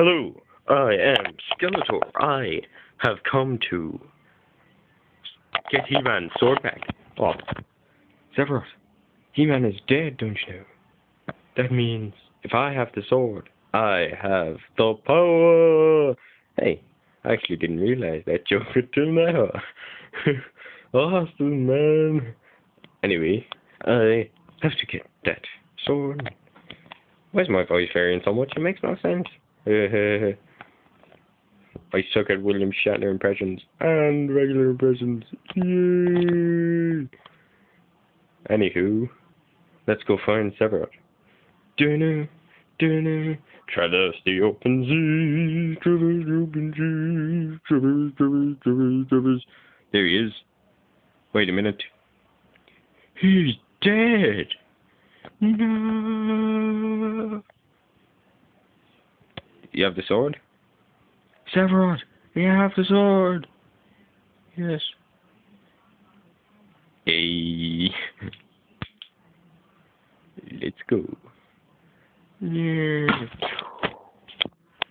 Hello, I am Skeletor. I have come to get He-Man's sword back. Oh, Sephiroth, He-Man is dead, don't you know? That means if I have the sword, I have the power. Hey, I actually didn't realize that joke until now. awesome, man. Anyway, I have to get that sword. Where's my voice varying so much? It makes no sense. I suck at William Shatner impressions and regular impressions. Yay! Anywho, let's go find Sephiroth. Dinner, dinner, traverse the open sea, traverse the open sea, traverse, traverse, traverse, traverse. There he is. Wait a minute. He's dead. No. You have the sword? Sephiroth, you have the sword. Yes. Hey. Let's go. Yeah.